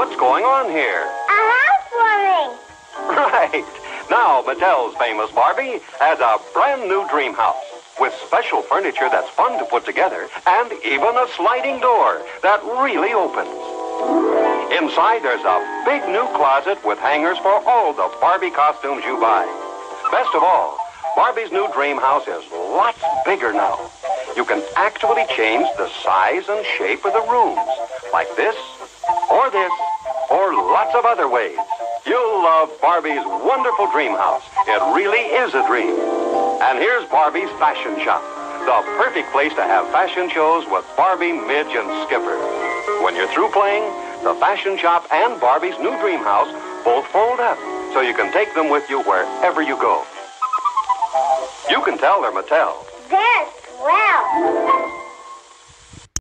on here? A housewarming. Right. Now, Mattel's famous Barbie has a brand new dream house with special furniture that's fun to put together and even a sliding door that really opens. Inside, there's a big new closet with hangers for all the Barbie costumes you buy. Best of all, Barbie's new dream house is lots bigger now. You can actually change the size and shape of the rooms, like this, or this, lots of other ways. You'll love Barbie's wonderful dream house. It really is a dream. And here's Barbie's fashion shop, the perfect place to have fashion shows with Barbie, Midge, and Skipper. When you're through playing, the fashion shop and Barbie's new dream house both fold up, so you can take them with you wherever you go. You can tell they're Mattel